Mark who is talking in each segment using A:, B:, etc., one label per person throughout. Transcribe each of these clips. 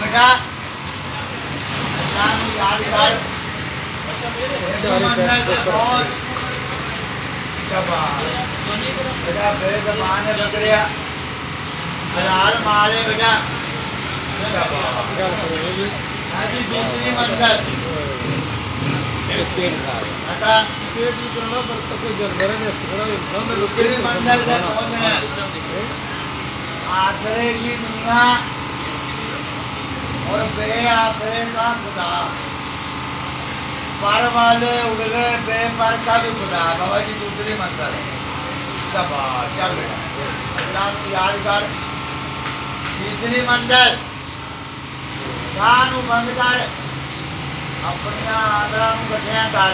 A: بیٹا شاباش بیٹا دوسری بیٹا دوسری ہے آسرے کی دنیا اور بے آسرے کا خدا۔ پر والے اڑ گئے بے پر کا بھی خدا۔ بابا جی دوسری منزل شباش چل۔ بیٹا اللہ کو یاد کر۔ تیسری منزل سانو بند کر۔ اپنی آدرا کٹھیا کر۔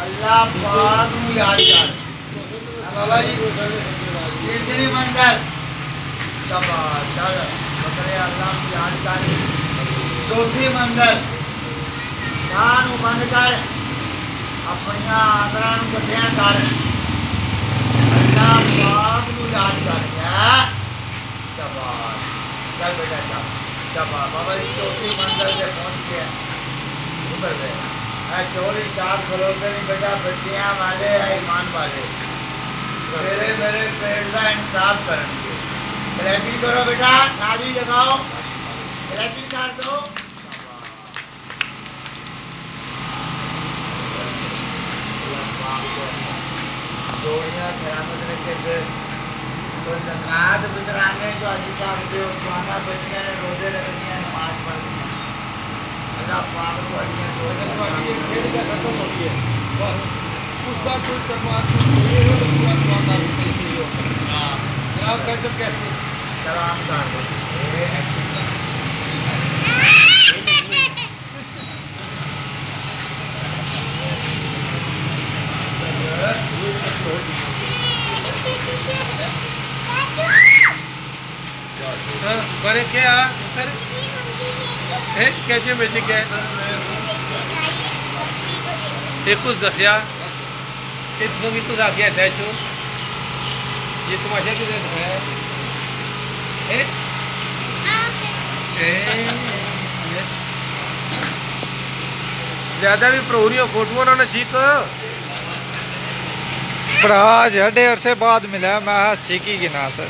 A: اللہ پاک نو یاد کر۔ بابا جی تیسری منزل شباش چل۔ بکرے اللہ کو یاد کر چوتھی منزل۔ سانو بند کر اپنی آدرا کٹھیا کر۔ اللہ پاک نو یاد کر کیا شباش چل بیٹا، چل۔ شباش بابا جی چوتھی منزل سے پہنچ گیا اتر گئے اے چولی صاحب کھلوتے نہیں بیٹا، بچیاں والے ہیں ایمان والے۔ میرے میرے پیٹ کا انصاف کریں گے کلیپنگ کرو بیٹا تھالی لگاؤ کلیپنگ کر دو جوڑیاں سلامت رکھے سے تو زکات بدرانے جو حاجی صاحب دے اور جوانا بچیاں نے روزے رکھنی ہیں نماز پڑھنی ہیں اللہ پاک کو اڑیاں جوڑیاں سلام کر دو اے ایکٹنگ کر
B: بڑے کیا سر کیسے میں سے کیا ایک کچھ دسیا ایک تو تو آ گیا تھا چو یہ تماشا کی دن ہے اے؟ ਜ਼ਿਆਦਾ ਵੀ ਪ੍ਰੋਰੀਓ ਫੋਟੋ ਉਹਨਾਂ ਨੇ ਭਰਾ
C: ਜਿਹੜਾ ਡੇਢ ਸੇ ਬਾਅਦ ਮਿਲਿਆ, ਮੈਂ ਸੀਖੀ ਗਿਨਾ ਸਰ?